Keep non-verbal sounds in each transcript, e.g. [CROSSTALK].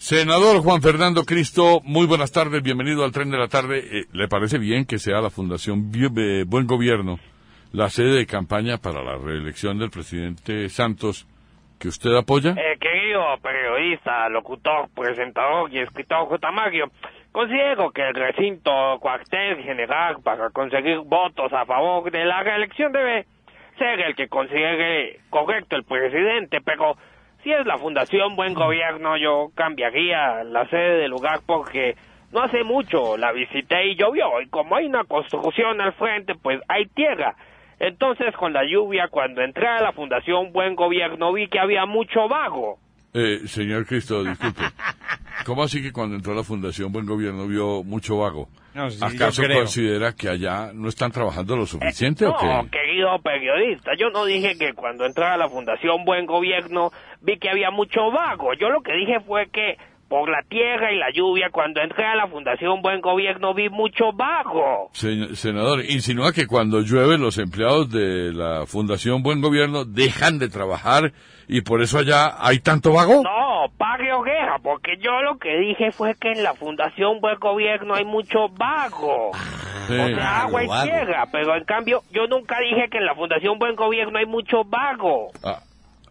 Senador Juan Fernando Cristo, muy buenas tardes, bienvenido al tren de la tarde. Eh, ¿Le parece bien que sea la Fundación eh, Buen Gobierno la sede de campaña para la reelección del presidente Santos que usted apoya? Eh, querido periodista, locutor, presentador y escritor J. Mario, considero que el recinto cuartel general para conseguir votos a favor de la reelección debe ser el que considere correcto el presidente, pero si es la Fundación Buen Gobierno, yo cambiaría la sede del lugar porque no hace mucho la visité y llovió y como hay una construcción al frente, pues hay tierra. Entonces con la lluvia, cuando entré a la Fundación Buen Gobierno, vi que había mucho vago. Eh, señor Cristo, disculpe. [LAUGHS] ¿Cómo así que cuando entró a la Fundación Buen Gobierno vio mucho vago? ¿Acaso considera que allá no están trabajando lo suficiente o qué? Periodista, yo no dije que cuando entré a la Fundación Buen Gobierno vi que había mucho vago. Yo lo que dije fue que por la tierra y la lluvia, cuando entré a la Fundación Buen Gobierno vi mucho vago. senador, insinúa que cuando llueve los empleados de la Fundación Buen Gobierno dejan de trabajar y por eso allá hay tanto vago. No, pague hoguera, porque yo lo que dije fue que en la Fundación Buen Gobierno hay mucho vago. O sea, agua y tierra, pero en cambio yo nunca dije que en la Fundación Buen Gobierno hay mucho vago. Ah,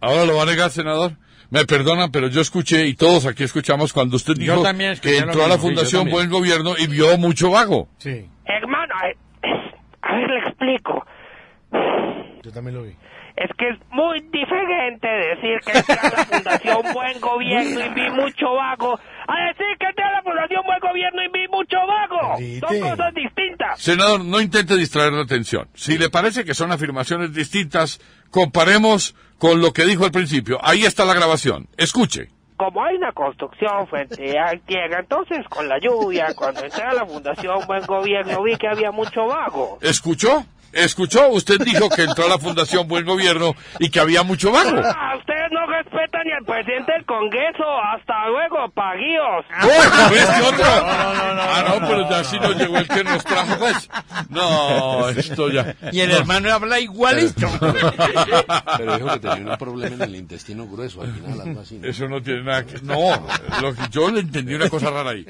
¿Ahora lo va a negar, senador? Me perdonan, pero yo escuché y todos aquí escuchamos cuando usted dijo que entró a la Fundación Buen Gobierno y vio mucho vago. Sí. Hermano, [SNIFFS] a ver, le explico. Yo también lo vi. Es que es muy diferente decir que [LAUGHS] entré a la Fundación Buen Gobierno y vi mucho vago a decir que entré a la Fundación Buen Gobierno y vi mucho vago. Son cosas distintas. Senador, no intente distraer la atención. Si le parece que son afirmaciones distintas, comparemos con lo que dijo al principio. Ahí está la grabación. Escuche. Como hay una construcción frente a [LAUGHS] tierra, entonces con la lluvia, cuando entré a la Fundación Buen Gobierno, vi que había mucho vago. ¿Escuchó? ¿Escuchó? Usted dijo que entró a la Fundación Buen Gobierno y que había mucho vago. Ah, no respetan ni al presidente del Congreso. Hasta luego, paguíos. ¿Ves otro? No, no, no, ah, no, pero ya sí nos llegó el que nos trajo, pues. No, esto ya. Y el hermano habla igualito. [LAUGHS] Pero dijo que tenía un problema en el intestino grueso al final, algo así. Eso no tiene nada que... No, lo que yo le entendí una cosa rara ahí.